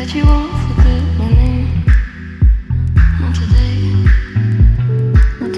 That you won't forget my name. Not today, not